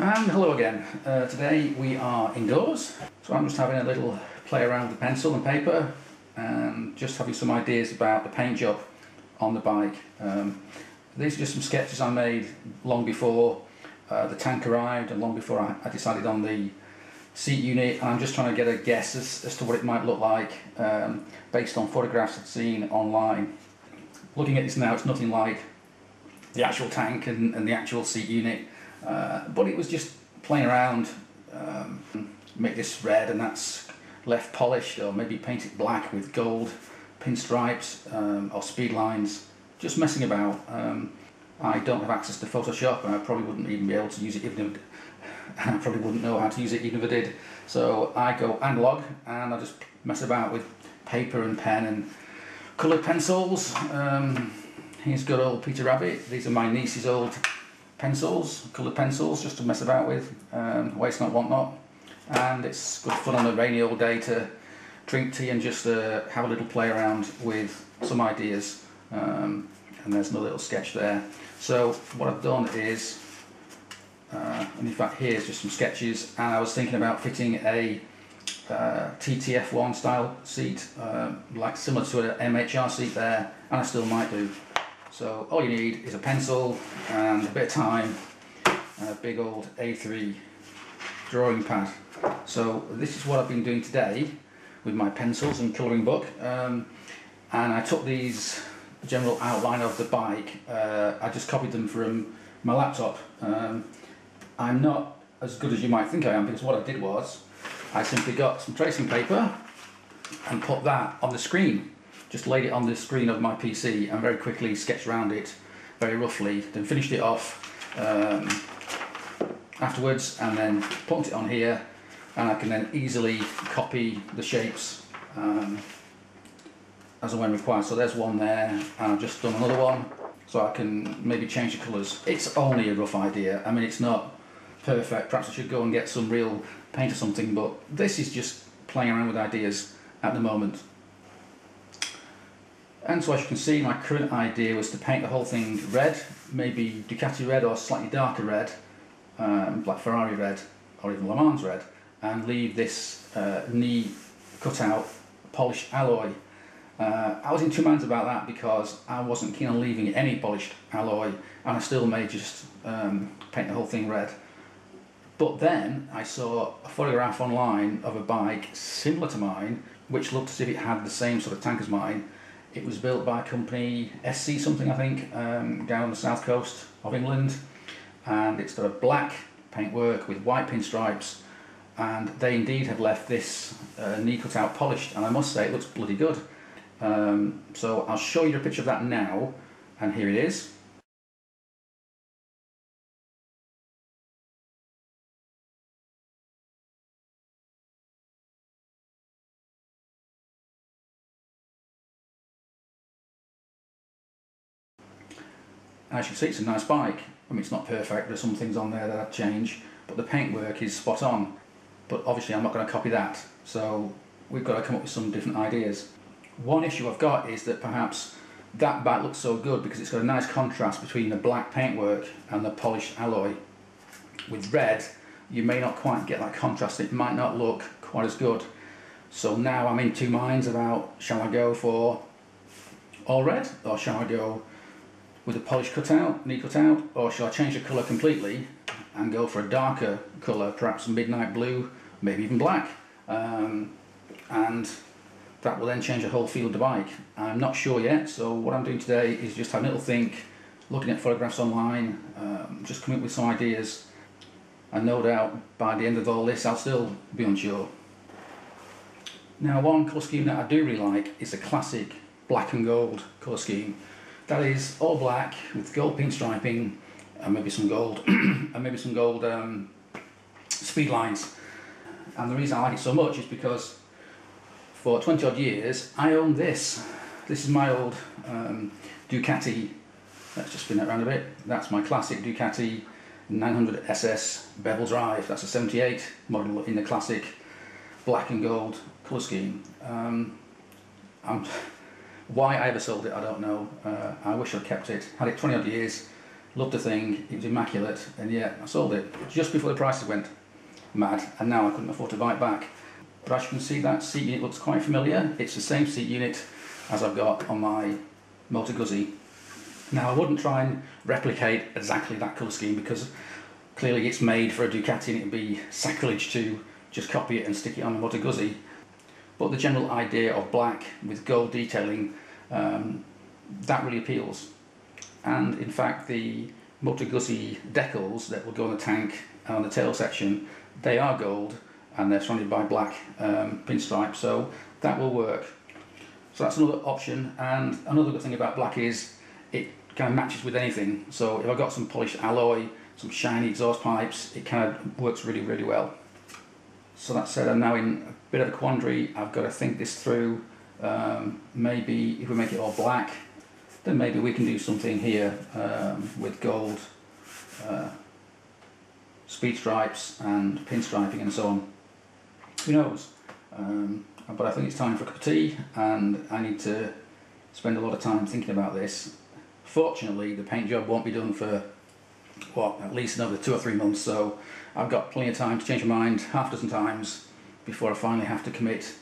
And hello again. Uh, today we are indoors, so I'm just having a little play around with the pencil and paper and just having some ideas about the paint job on the bike. Um, these are just some sketches I made long before uh, the tank arrived and long before I, I, decided on the seat unit and I'm just trying to get a guess as, as to what it might look like um, based on photographs I've seen online. Looking at this now it's nothing like the actual tank and, and the actual seat unit uh, but it was just playing around um, make this red and that's left polished or maybe paint it black with gold pinstripes um, or speed lines just messing about. Um, I don't have access to Photoshop and I probably wouldn't even be able to use it even if I probably wouldn't know how to use it even if I did. So I go analog and I just mess about with paper and pen and coloured pencils. Um, here's good old Peter Rabbit. These are my niece's old pencils coloured pencils just to mess about with um, waste not want not. And it's good fun on a rainy old day to drink tea and just uh, have a little play around with some ideas. Um, and there's another little sketch there. So what I've done is uh, and in fact here's just some sketches. And I was thinking about fitting a uh, TTF1 style seat uh, like similar to an MHR seat there and I still might do so all you need is a pencil and a bit of time and a big old A3 drawing pad. So this is what I've been doing today with my pencils and colouring book. Um, and I took these general outline of the bike uh, I just copied them from my laptop. Um, I'm not as good as you might think I am because what I did was I simply got some tracing paper and put that on the screen just laid it on the screen of my PC and very quickly sketched around it very roughly then finished it off um, afterwards and then put it on here and I can then easily copy the shapes um, as and when required. So there's one there and I've just done another one so I can maybe change the colours. It's only a rough idea. I mean it's not perfect. Perhaps I should go and get some real paint or something but this is just playing around with ideas at the moment. And so as you can see my current idea was to paint the whole thing red, maybe Ducati red or slightly darker red, um, like Ferrari red or even Le Mans red and leave this uh, knee cut out polished alloy. Uh, I was in two minds about that because I wasn't keen on leaving any polished alloy and I still may just um, paint the whole thing red. But then I saw a photograph online of a bike similar to mine which looked as if it had the same sort of tank as mine. It was built by a company, SC something I think, um, down on the south coast of England. And it's got a black paintwork with white pinstripes. And they indeed have left this uh, knee cut out polished. And I must say it looks bloody good. Um, so I'll show you a picture of that now. And here it is as you can see it's a nice bike I mean it's not perfect there's some things on there that I'd change but the paintwork is spot on but obviously I'm not going to copy that so we've got to come up with some different ideas. One issue I've got is that perhaps that bike looks so good because it's got a nice contrast between the black paintwork and the polished alloy. With red you may not quite get that contrast, it might not look quite as good. So now I'm in two minds about shall I go for all red or shall I go with a polished cutout, knee cutout, or shall I change the colour completely and go for a darker colour, perhaps midnight blue maybe even black. Um, and that will then change the whole feel of the bike. I'm not sure yet, so what I'm doing today is just having a little think, looking at photographs online, um, just coming up with some ideas, and no doubt by the end of all this I'll still be unsure. Now one colour scheme that I do really like is the classic black and gold colour scheme. That is all black with gold pinstriping and maybe some gold and maybe some gold um, speed lines and the reason I like it so much is because for 20 odd years I own this. This is my old um, Ducati, let's just spin that around a bit, that's my classic Ducati 900 SS bevel drive, that's a 78 model in the classic black and gold colour scheme. Um, why I ever sold it I don't know, uh, I wish I'd kept it, had it 20 odd years loved the thing, it was immaculate, and yeah, I sold it just before the prices went mad, and now I couldn't afford to buy it back. But as you can see, that seat unit looks quite familiar. It's the same seat unit as I've got on my Moto Guzzi. Now, I wouldn't try and replicate exactly that colour scheme because clearly it's made for a Ducati and it would be sacrilege to just copy it and stick it on a Moto Guzzi. But the general idea of black with gold detailing, um, that really appeals. And in fact, the Moto Guzzi decals that will go on the tank and on the tail section, they are gold and they're surrounded by black um, pinstripe, so that will work. So that's another option. And another good thing about black is it kind of matches with anything. So if I've got some polished alloy, some shiny exhaust pipes, it kind of works really, really well. So that said, I'm now in a bit of a quandary. I've got to think this through. Um, maybe if we make it all black, then maybe we can do something here um, with gold uh, speed stripes and pinstriping and so on. Who knows? Um, but I think it's time for a cup of tea and I need to spend a lot of time thinking about this. Fortunately, the paint job won't be done for what, at least another two or three months, so I've got plenty of time to change my mind half a dozen times before I finally have to commit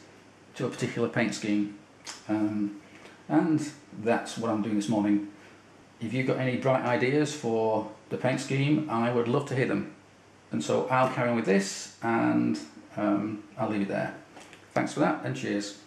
to a particular paint scheme. Um, and that's what I'm doing this morning. If you've got any bright ideas for the paint scheme, I would love to hear them. And so I'll carry on with this and um, I'll leave it there. Thanks for that and cheers.